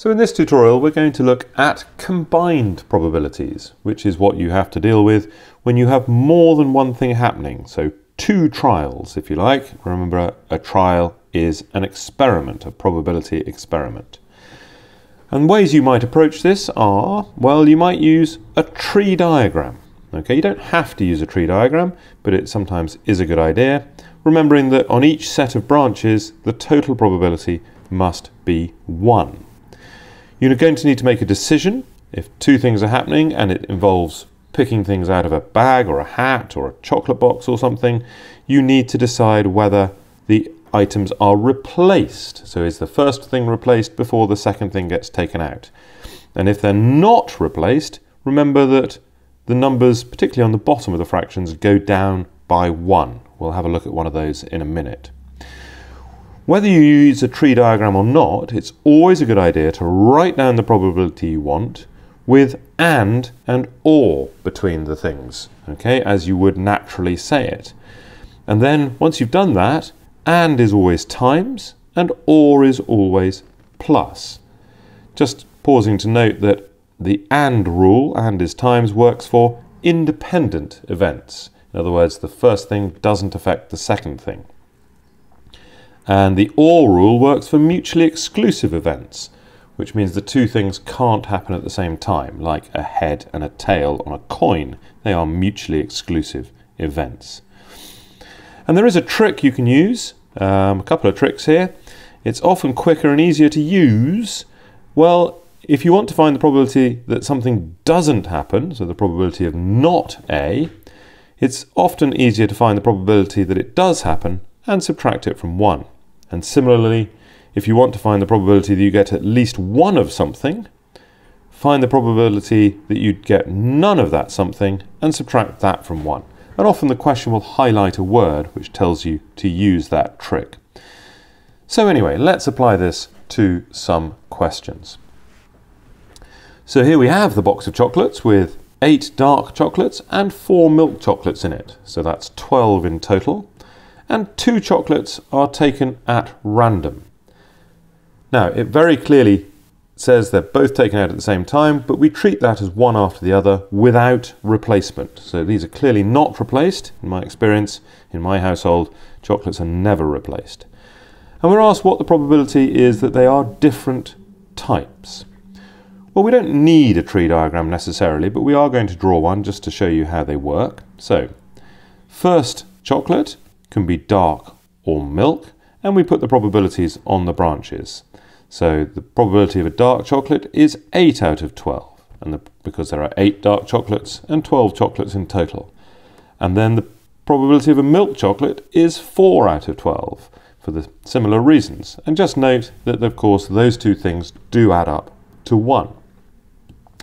So in this tutorial we're going to look at combined probabilities, which is what you have to deal with when you have more than one thing happening. So two trials, if you like. Remember, a trial is an experiment, a probability experiment. And ways you might approach this are, well, you might use a tree diagram. Okay, you don't have to use a tree diagram, but it sometimes is a good idea, remembering that on each set of branches, the total probability must be 1. You're going to need to make a decision if two things are happening and it involves picking things out of a bag or a hat or a chocolate box or something. You need to decide whether the items are replaced. So is the first thing replaced before the second thing gets taken out? And if they're not replaced, remember that the numbers, particularly on the bottom of the fractions, go down by one. We'll have a look at one of those in a minute. Whether you use a tree diagram or not, it's always a good idea to write down the probability you want with and and or between the things, okay, as you would naturally say it. And then once you've done that, and is always times and or is always plus. Just pausing to note that the and rule, and is times, works for independent events. In other words, the first thing doesn't affect the second thing. And the OR rule works for mutually exclusive events, which means the two things can't happen at the same time, like a head and a tail on a coin. They are mutually exclusive events. And there is a trick you can use, um, a couple of tricks here. It's often quicker and easier to use. Well, if you want to find the probability that something doesn't happen, so the probability of not A, it's often easier to find the probability that it does happen and subtract it from 1. And similarly, if you want to find the probability that you get at least one of something, find the probability that you'd get none of that something and subtract that from 1. And often the question will highlight a word which tells you to use that trick. So anyway, let's apply this to some questions. So here we have the box of chocolates with eight dark chocolates and four milk chocolates in it. So that's 12 in total and two chocolates are taken at random. Now, it very clearly says they're both taken out at the same time, but we treat that as one after the other without replacement. So these are clearly not replaced. In my experience, in my household, chocolates are never replaced. And we're asked what the probability is that they are different types. Well, we don't need a tree diagram necessarily, but we are going to draw one just to show you how they work. So, first chocolate can be dark or milk, and we put the probabilities on the branches. So the probability of a dark chocolate is 8 out of 12, and the, because there are 8 dark chocolates and 12 chocolates in total. And then the probability of a milk chocolate is 4 out of 12 for the similar reasons. And just note that, of course, those two things do add up to 1.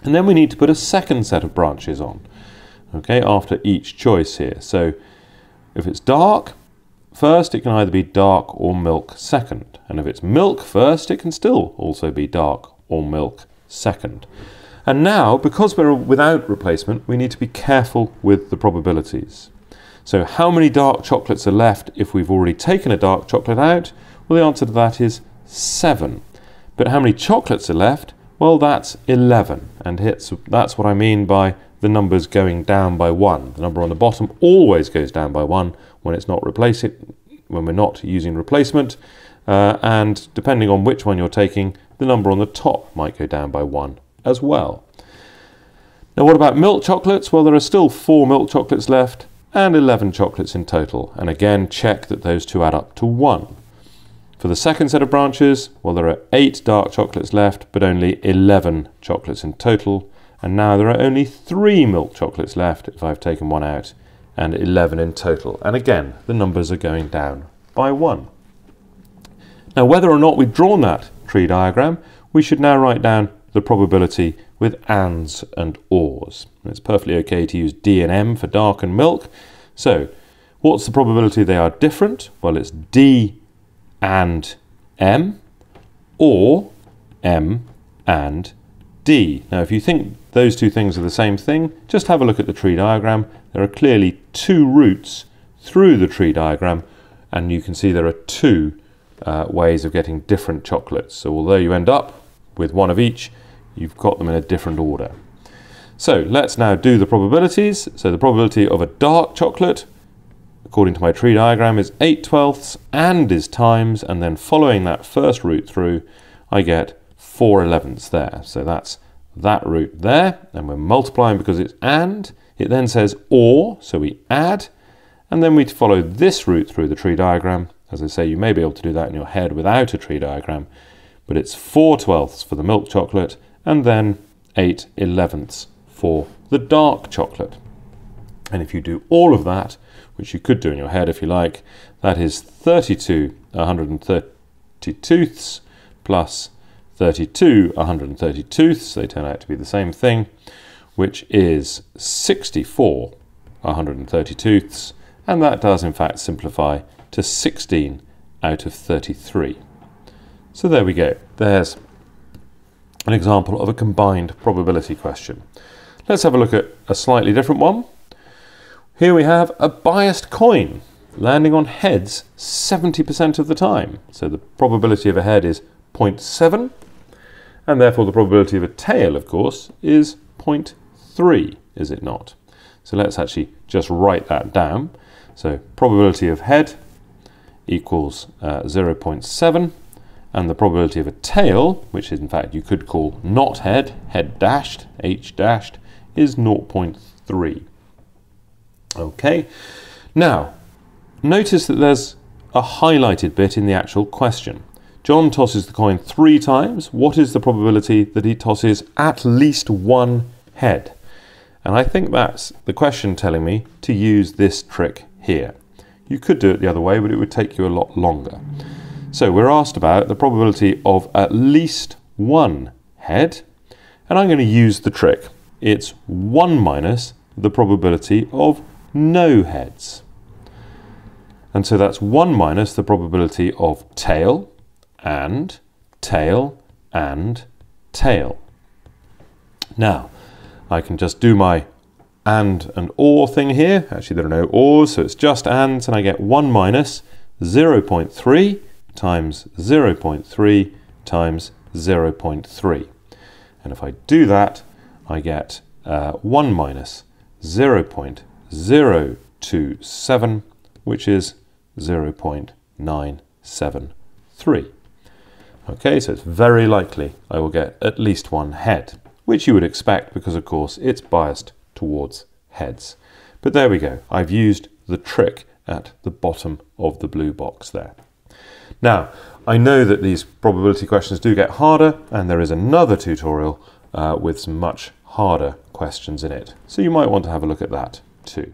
And then we need to put a second set of branches on, okay, after each choice here. So if it's dark first, it can either be dark or milk second. And if it's milk first, it can still also be dark or milk second. And now, because we're without replacement, we need to be careful with the probabilities. So how many dark chocolates are left if we've already taken a dark chocolate out? Well, the answer to that is 7. But how many chocolates are left? Well, that's 11. And hits, that's what I mean by the numbers going down by one. The number on the bottom always goes down by one when it's not replacing, when we're not using replacement. Uh, and depending on which one you're taking, the number on the top might go down by one as well. Now what about milk chocolates? Well, there are still four milk chocolates left and 11 chocolates in total. And again, check that those two add up to one. For the second set of branches, well, there are eight dark chocolates left, but only 11 chocolates in total. And now there are only three milk chocolates left if I've taken one out, and 11 in total. And again, the numbers are going down by one. Now, whether or not we've drawn that tree diagram, we should now write down the probability with ands and ors. It's perfectly okay to use D and M for dark and milk. So, what's the probability they are different? Well, it's D and M, or M and D. Now, if you think those two things are the same thing, just have a look at the tree diagram. There are clearly two routes through the tree diagram, and you can see there are two uh, ways of getting different chocolates. So although you end up with one of each, you've got them in a different order. So let's now do the probabilities. So the probability of a dark chocolate, according to my tree diagram, is 8 twelfths and is times, and then following that first route through, I get 4 elevenths there. So that's that route there, and we're multiplying because it's and. It then says or, so we add, and then we follow this route through the tree diagram. As I say, you may be able to do that in your head without a tree diagram, but it's 4 twelfths for the milk chocolate, and then 8 elevenths for the dark chocolate. And if you do all of that, which you could do in your head if you like, that is 32 132ths plus 32 132ths, they turn out to be the same thing, which is 64 132ths, and that does in fact simplify to 16 out of 33. So there we go. There's an example of a combined probability question. Let's have a look at a slightly different one. Here we have a biased coin landing on heads 70% of the time. So the probability of a head is 0.7 and therefore the probability of a tail, of course, is 0.3, is it not? So let's actually just write that down. So probability of head equals uh, 0.7, and the probability of a tail, which is in fact you could call not head, head dashed, h dashed, is 0.3. Okay, now notice that there's a highlighted bit in the actual question. John tosses the coin three times. What is the probability that he tosses at least one head? And I think that's the question telling me to use this trick here. You could do it the other way, but it would take you a lot longer. So we're asked about the probability of at least one head, and I'm going to use the trick. It's 1 minus the probability of no heads. And so that's 1 minus the probability of tail, and tail and tail. Now, I can just do my and and or thing here. Actually, there are no ors, so it's just ands, and I get 1 minus 0.3 times 0.3 times 0.3. And if I do that, I get uh, 1 minus 0.027, which is 0.973. Okay, so it's very likely I will get at least one head, which you would expect because, of course, it's biased towards heads. But there we go. I've used the trick at the bottom of the blue box there. Now, I know that these probability questions do get harder, and there is another tutorial uh, with some much harder questions in it. So you might want to have a look at that too.